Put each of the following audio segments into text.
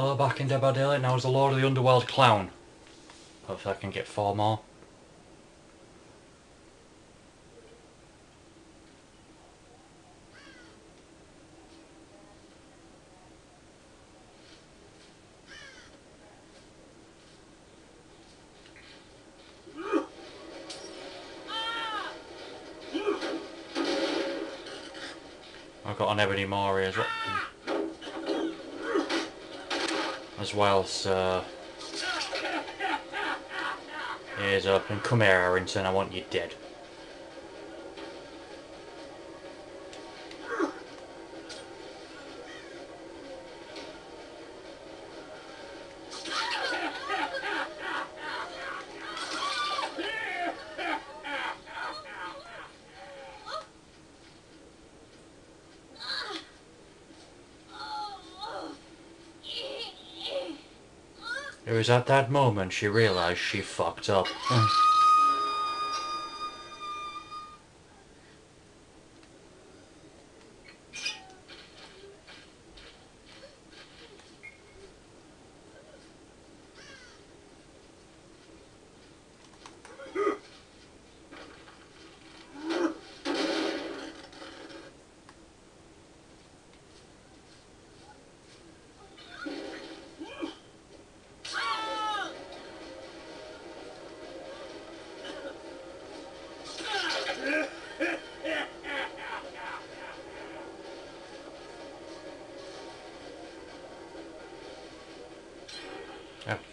Hello back in Dead by Daylight, now as the Lord of the Underworld Clown. Hopefully I can get four more. I've got an Ebony Mori as well. As well, so... Ears open. Come here, Harrington, I want you dead. It was at that moment she realized she fucked up.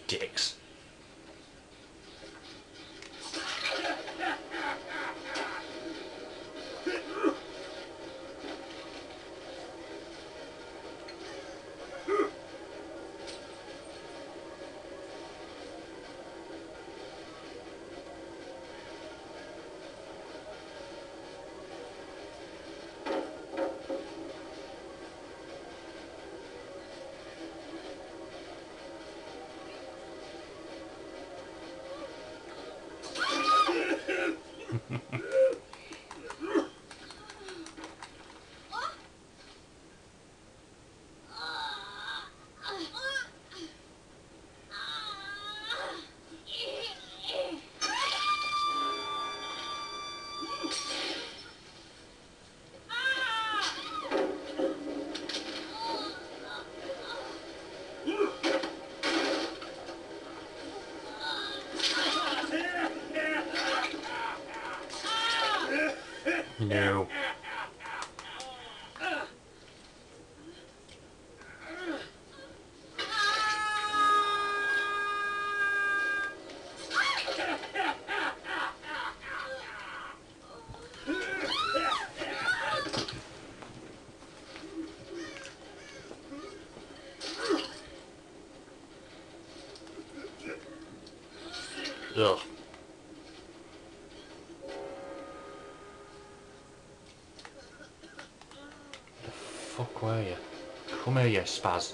Dicks. No. Ugh. Fuck were you? Come here, you spaz.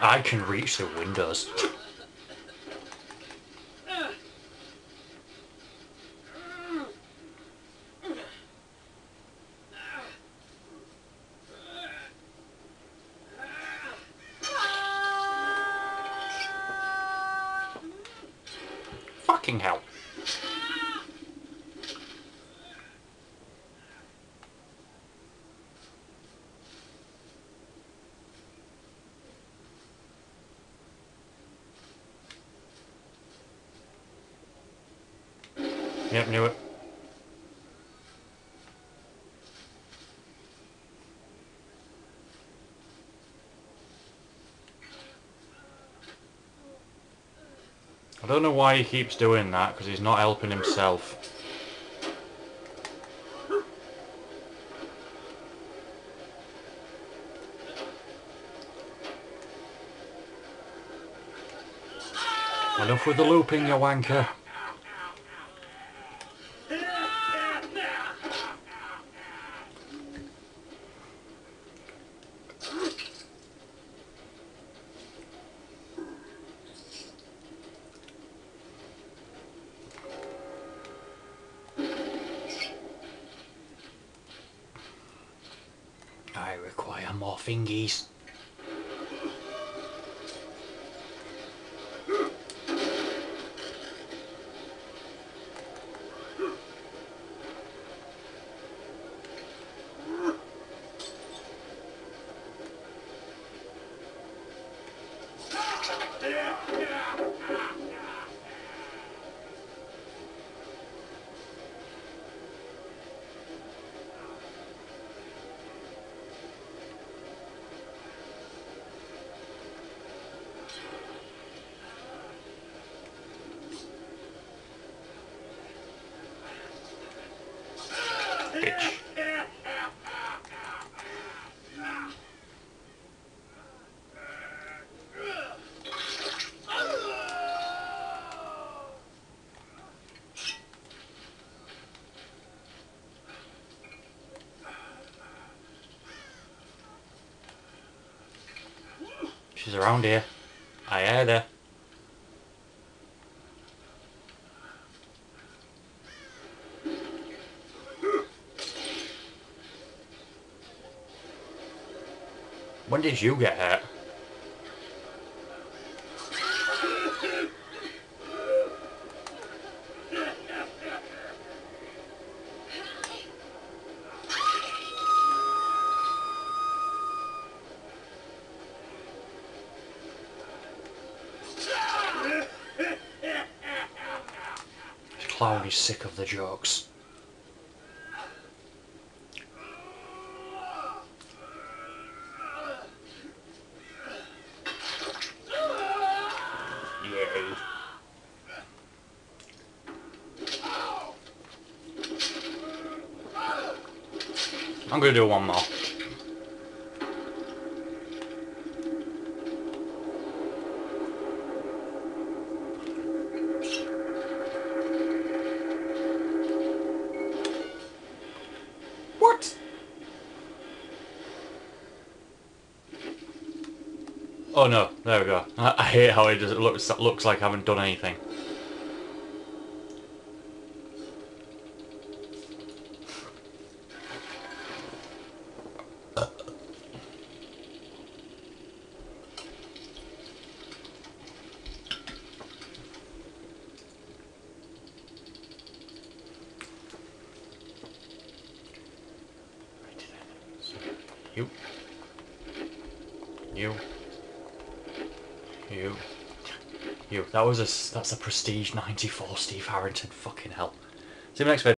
I can reach the windows. Fucking hell. Yep, knew it. I don't know why he keeps doing that, because he's not helping himself. Enough with the looping, you wanker. I more fingies. Bitch. She's around here. I heard her. When did you get hurt? Clown is sick of the jokes. Yay. I'm gonna do one more. Oh no, there we go. I, I hate how it looks looks like I haven't done anything. You. You. You. You. That was a... That's a prestige 94 Steve Harrington. Fucking hell. See you next video.